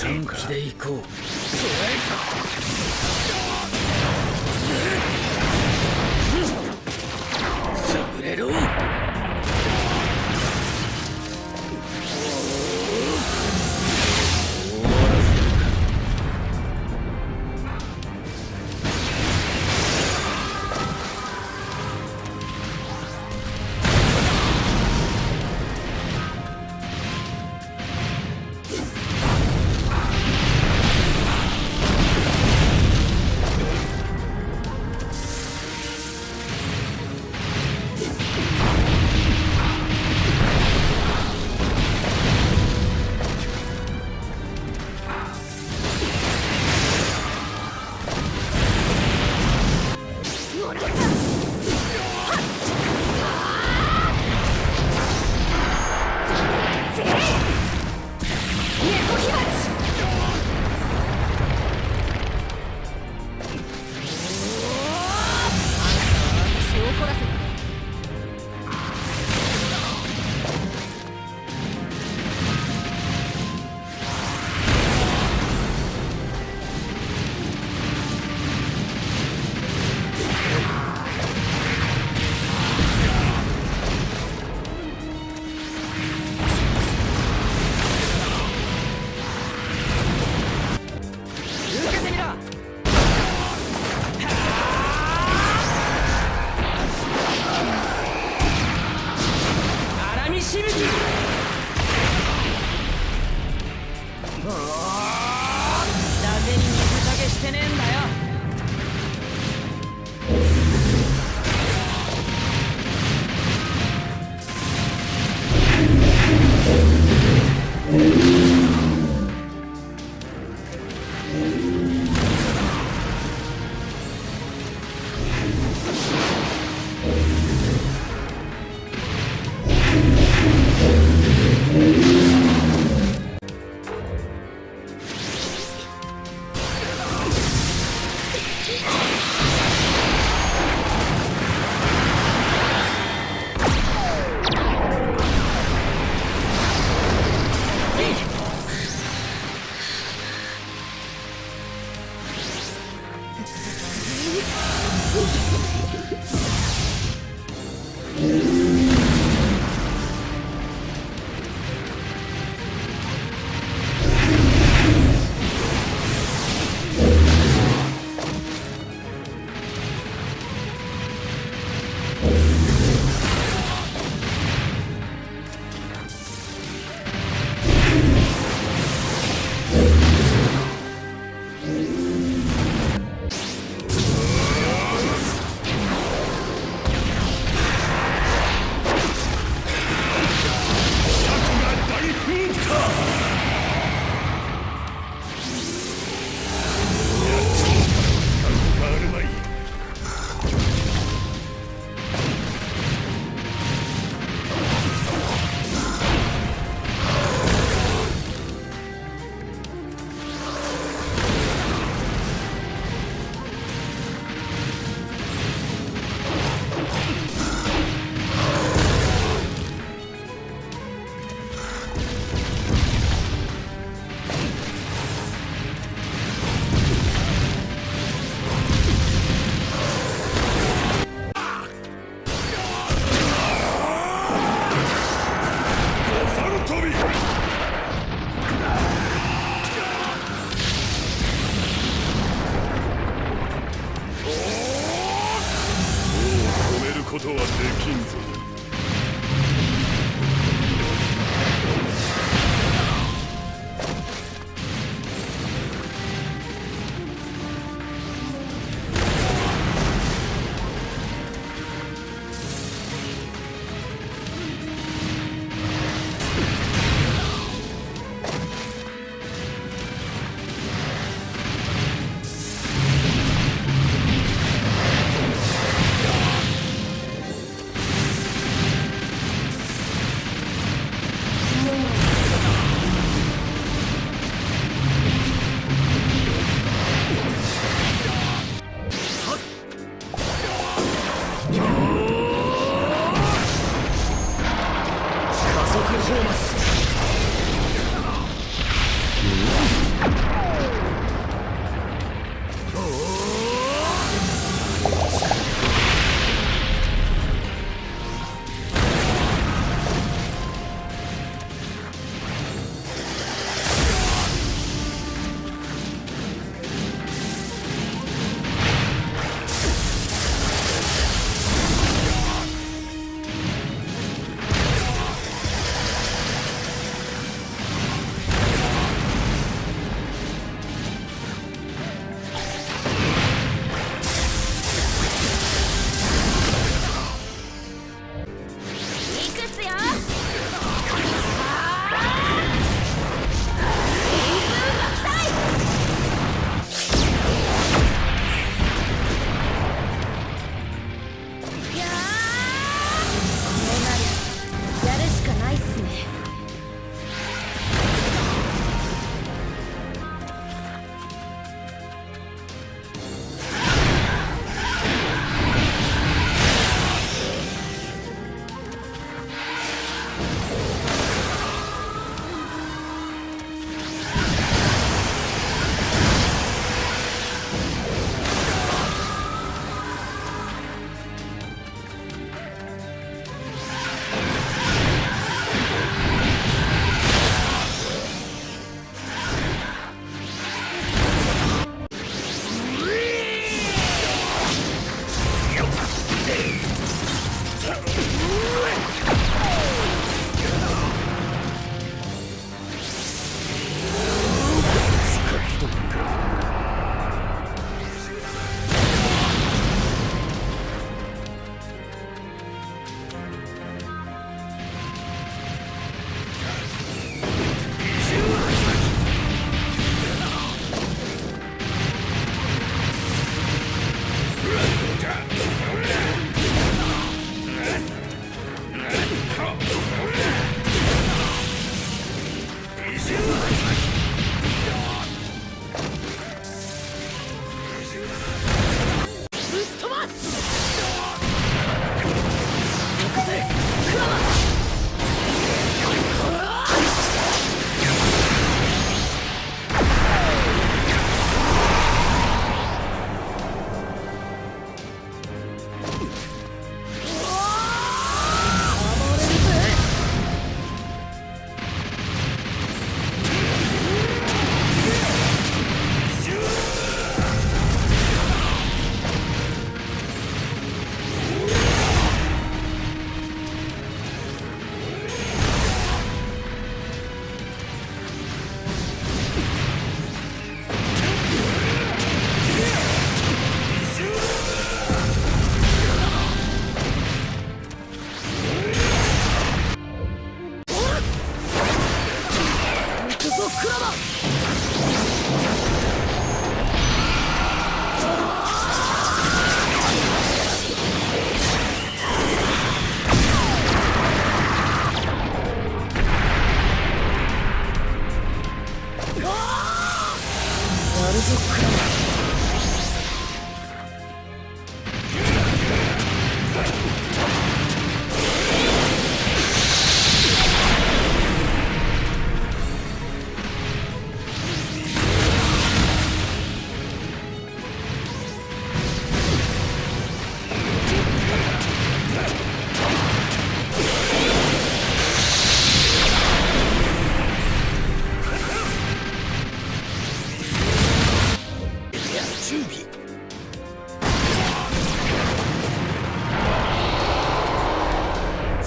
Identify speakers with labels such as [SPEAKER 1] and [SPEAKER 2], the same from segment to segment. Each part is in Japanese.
[SPEAKER 1] 本気で行こう。しぶき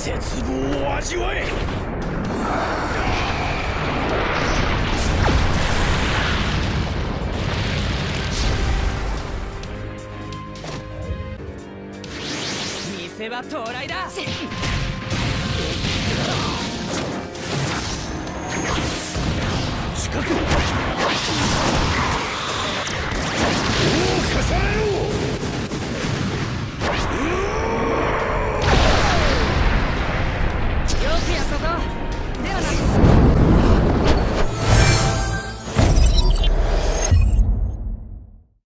[SPEAKER 1] 絶望を味わえ。
[SPEAKER 2] 見せ場到来だ。